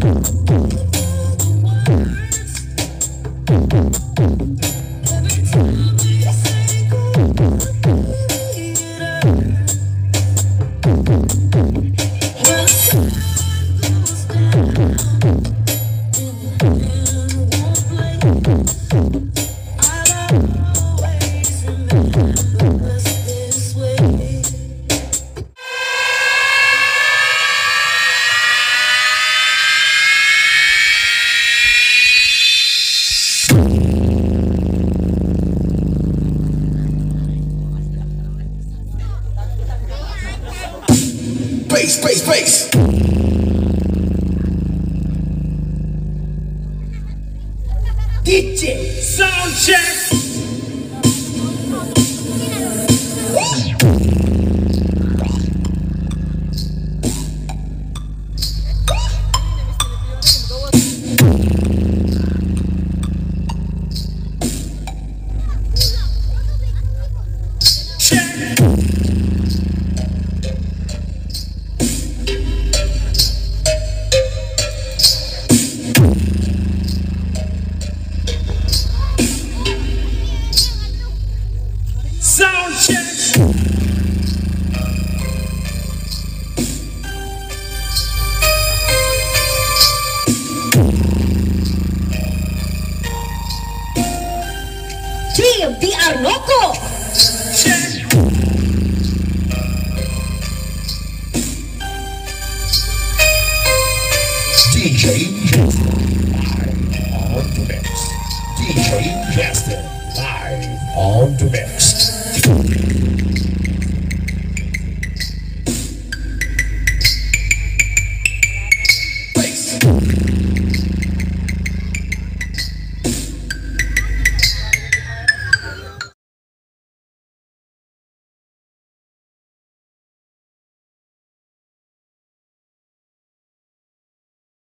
Boom. Bass, bass, bass. DJ Sound Check. Check. Sound check. On the. DJ Justin live on the mix.